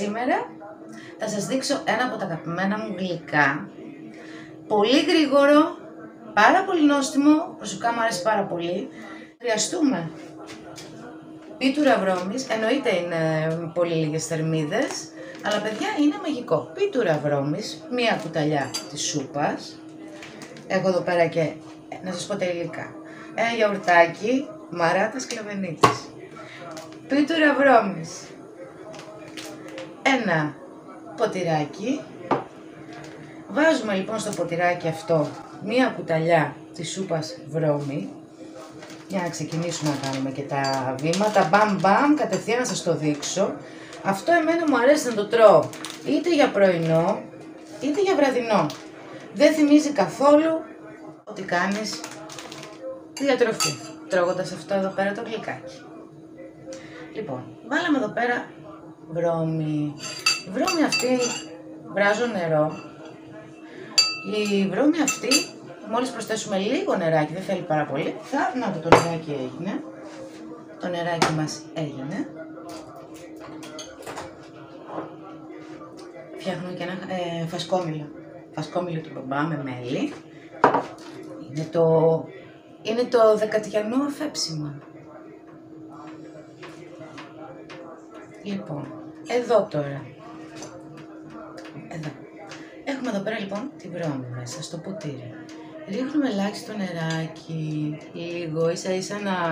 Σήμερα θα σας δείξω ένα από τα αγαπημένα μου γλυκά. Πολύ γρήγορο, πάρα πολύ νόστιμο, προσωπικά μου αρέσει πάρα πολύ. Χρειαστούμε πίτουρα βρώμης, εννοείται είναι πολύ λίγες θερμίδες, αλλά παιδιά είναι μαγικό. Πίτουρα βρώμης, μία κουταλιά της σούπας. Έχω εδώ πέρα και, να σας πω τα υλικά. Ένα γιαουρτάκι, μαράτας κλαβενίτης. Πίτουρα βρώμης. Ένα ποτηράκι. Βάζουμε λοιπόν στο ποτηράκι αυτό μία κουταλιά της σούπας βρώμη για να ξεκινήσουμε να κάνουμε και τα βήματα. Μπαμ μπαμ, κατευθείαν να σας το δείξω. Αυτό εμένα μου αρέσει να το τρώω είτε για πρωινό είτε για βραδινό. Δεν θυμίζει καθόλου ότι κάνεις διατροφή τρώγοντας αυτό εδώ πέρα το γλυκάκι. Λοιπόν, βάλαμε εδώ πέρα βρώμη. Η βρώμη αυτή βράζω νερό. Η βρώμη αυτή, μόλις προσθέσουμε λίγο νεράκι, δεν θέλει πάρα πολύ, θα, να το, το νεράκι έγινε. Το νεράκι μας έγινε. Φτιάχνουμε και ένα ε, φασκόμηλο. Φασκόμηλο του μπαμπά με μέλι. Είναι το, είναι το δεκατιανό αφέψιμα. Λοιπόν, εδώ τώρα. Εδώ. Έχουμε εδώ πέρα λοιπόν τη βρώμη μέσα στο ποτήρι. Ρίχνουμε ελάχιστο νεράκι, λίγο, ίσα ίσα να,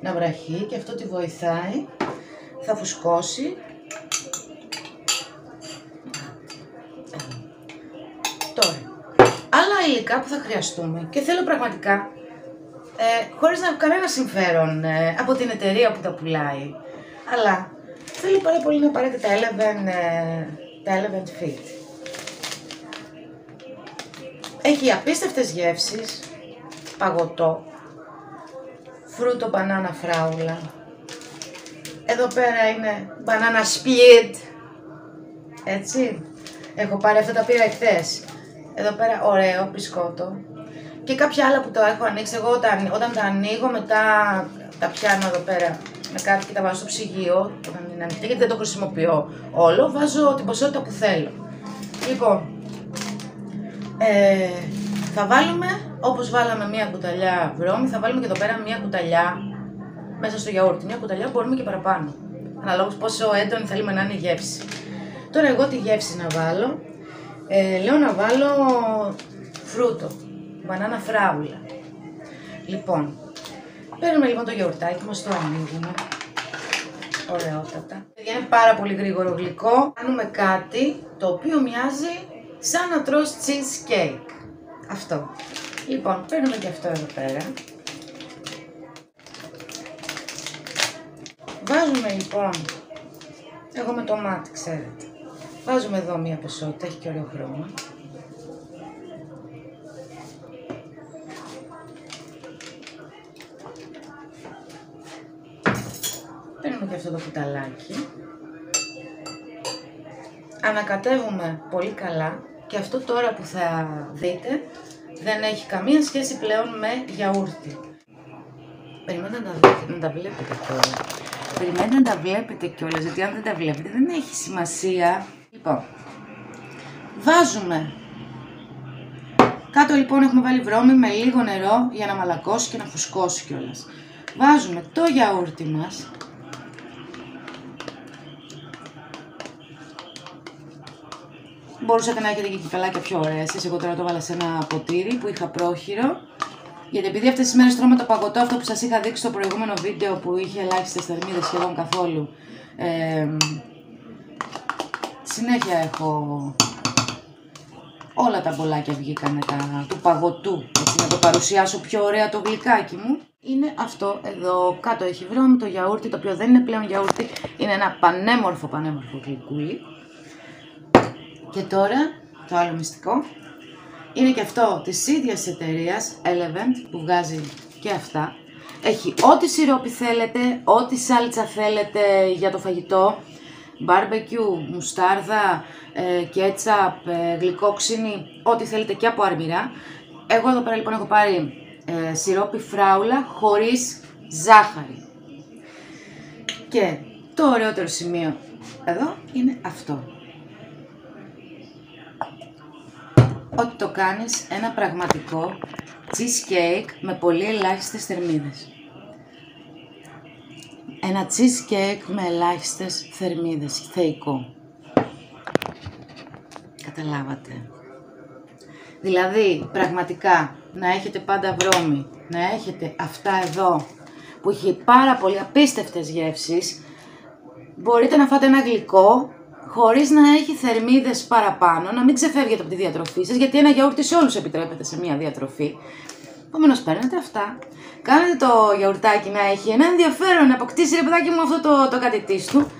να βραχεί και αυτό τη βοηθάει. Θα φουσκώσει. Τώρα, άλλα υλικά που θα χρειαστούμε και θέλω πραγματικά, ε, χωρίς να έχω κανένα συμφέρον ε, από την εταιρεία που τα πουλάει, αλλά Θέλει πάρα πολύ να πάρετε τα Eleven, ε, τα Eleven Fit. Έχει απίστευτες γεύσεις, παγωτό, φρούτο μπανάνα φράουλα. Εδώ πέρα είναι μπανάνα split, έτσι. Έχω πάρει αυτά τα πήρα εχθές. Εδώ πέρα ωραίο μπισκότο. Και κάποια άλλα που το έχω ανοίξει εγώ όταν, όταν τα ανοίγω μετά τα πιάνω εδώ πέρα με κάτι και τα βάζω στο ψυγείο, όταν είναι ανοιχτή, γιατί δεν το χρησιμοποιώ όλο, βάζω την ποσότητα που θέλω. Λοιπόν, ε, θα βάλουμε, όπως βάλαμε μία κουταλιά βρώμη, θα βάλουμε και εδώ πέρα μία κουταλιά μέσα στο γιαούρτι. Μία κουταλιά μπορούμε και παραπάνω, αναλόγως πόσο έντονη θέλουμε να είναι η γεύση. Τώρα εγώ τη γεύση να βάλω, ε, λέω να βάλω φρούτο, μπανάνα φράουλα. Λοιπόν, Παίρνουμε λοιπόν το γιαουρτάκι μας, το ανοίγουμε. Ωραιότατα. Είναι πάρα πολύ γρήγορο γλυκό. Κάνουμε κάτι το οποίο μοιάζει σαν να τρως cheesecake. Αυτό. Λοιπόν, παίρνουμε και αυτό εδώ πέρα. Βάζουμε λοιπόν, εγώ με το μάτι ξέρετε, βάζουμε εδώ μία ποσότητα, έχει και ωραίο χρώμα. Το κουταλάκι. Ανακατεύουμε πολύ καλά και αυτό τώρα που θα δείτε δεν έχει καμία σχέση πλέον με γιαούρτι. Περιμένετε να τα, δείτε, να τα βλέπετε τώρα. Περιμένετε να τα βλέπετε κιόλας, γιατί αν δεν τα βλέπετε δεν έχει σημασία. Λοιπόν, βάζουμε. Κάτω λοιπόν έχουμε βάλει βρώμη με λίγο νερό για να μαλακώσει και να φουσκώσει κιόλας. Βάζουμε το γιαούρτι μας Μπορούσατε να έχετε και κεφαλάκια πιο ωραία εσείς. Εγώ τώρα το έβαλα σε ένα ποτήρι που είχα πρόχειρο. Γιατί επειδή αυτές τις μέρες τρώμε το παγωτό αυτό που σας είχα δείξει στο προηγούμενο βίντεο που είχε ελάχιστες θερμίδες σχεδόν καθόλου. Ε, συνέχεια έχω όλα τα μπολάκια βγήκανε τα, του παγωτού. Έτσι να το παρουσιάσω πιο ωραία το γλυκάκι μου. Είναι αυτό εδώ κάτω έχει βρώμη το γιαούρτι, το οποίο δεν είναι πλέον γιαούρτι, είναι ένα πανέμορφο πανέμορφο γλυκούλι. Και τώρα, το άλλο μυστικό, είναι και αυτό της ίδιας εταιρείας Elevent που βγάζει και αυτά. Έχει ό,τι σιρόπι θέλετε, ό,τι σάλτσα θέλετε για το φαγητό, barbecue, μουστάρδα, ε, κέτσαπ, ε, γλυκό ξύνι, ό,τι θέλετε και από αρμυρά. Εγώ εδώ πέρα λοιπόν έχω πάρει ε, σιρόπι φράουλα χωρίς ζάχαρη. Και το ωραιότερο σημείο εδώ είναι αυτό. Ότι το κάνεις ένα πραγματικό cheesecake με πολύ ελάχιστες θερμίδες. Ένα cheesecake με ελάχιστες θερμίδες, θεϊκό. Καταλάβατε. Δηλαδή, πραγματικά, να έχετε πάντα βρώμη, να έχετε αυτά εδώ, που έχει πάρα πολύ απίστευτες γεύσεις, μπορείτε να φάτε ένα γλυκό, χωρίς να έχει θερμίδες παραπάνω, να μην ξεφεύγετε από τη διατροφή σας, γιατί ένα γιαούρτι σε όλους επιτρέπεται σε μια διατροφή. Επομένως, παίρνετε αυτά, κάνετε το γιαουρτάκι να έχει ένα ενδιαφέρον, να αποκτήσει ρε παιδάκι μου αυτό το, το κάτι του.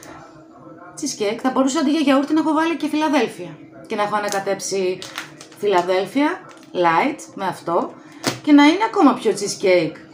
Cheesecake, θα μπορούσα αντί για γιαούρτι να έχω βάλει και Φιλαδέλφια και να έχω ανακατέψει Φιλαδέλφια light με αυτό και να είναι ακόμα πιο cheesecake.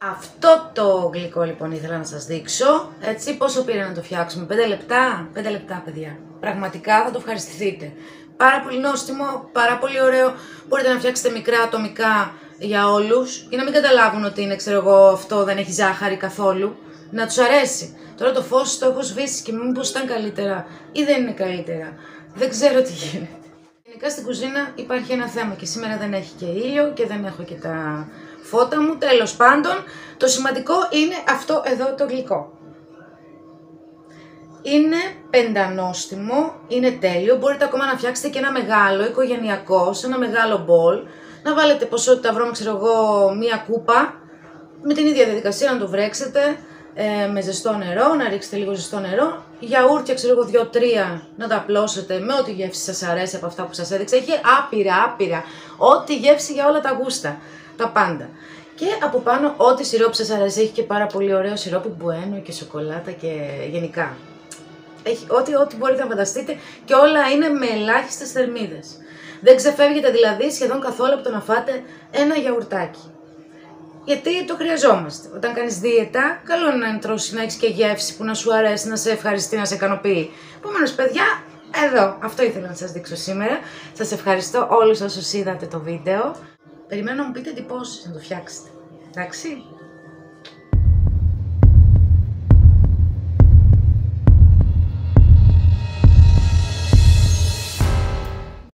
Αυτό το γλυκό λοιπόν ήθελα να σας δείξω. Έτσι πόσο πήρε να το φτιάξουμε. 5 λεπτά; 5 λεπτά παιδιά. Πραγματικά θα το ευχαριστηθείτε. Πάρα πολύ νόστιμο, πάρα πολύ ωραίο. Μπορείτε να φτιάξετε μικρά ατομικά για όλους για να μην καταλάβουν ότι είναι ξέρω εγώ αυτό δεν έχει ζάχαρη καθόλου. Να τους αρέσει. Τώρα το φως το έχω σβήσει και μήπως ήταν καλύτερα ή δεν είναι καλύτερα. Δεν ξέρω τι γίνεται. Γενικά στην κουζίνα υπάρχει ένα θέμα και σήμερα δεν έχει και ήλιο και δεν έχω και τα φώτα μου. Τέλος πάντων, το σημαντικό είναι αυτό εδώ το γλυκό. Είναι πεντανόστιμο, είναι τέλειο. Μπορείτε ακόμα να φτιάξετε και ένα μεγάλο οικογενειακό, σε ένα μεγάλο μπολ. Να βάλετε ποσότητα βρώμη, ξέρω εγώ, μία κούπα. Με την ίδια διαδικασία να το βρέξετε ε, με ζεστό νερό, να ρίξετε λίγο ζεστό νερό. Γιαούρτια, ξέρω εγώ, δύο-τρία να τα απλώσετε με ό,τι γεύση σας αρέσει από αυτά που σας έδειξα. Έχει άπειρα, άπειρα. Ό,τι γεύση για όλα τα γούστα. Τα πάντα. Και από πάνω, ό,τι σιρόπι σας αρέσει. Έχει και πάρα πολύ ωραίο σιρόπι μπουένο και σοκολάτα και γενικά. Έχει ό,τι, ό,τι μπορείτε να φανταστείτε και όλα είναι με ελάχιστες θερμίδες. Δεν ξεφεύγετε δηλαδή σχεδόν καθόλου από το να φάτε ένα γιαουρτάκι γιατί το χρειαζόμαστε. Όταν κάνεις δίαιτα, καλό είναι να τρώσει, να έχεις και γεύση που να σου αρέσει, να σε ευχαριστεί, να σε ικανοποιεί. Επομένως, παιδιά, εδώ, αυτό ήθελα να σας δείξω σήμερα. Σας ευχαριστώ όλους όσους είδατε το βίντεο. Περιμένω να μου πείτε εντυπώσει να το φτιάξετε. Εντάξει.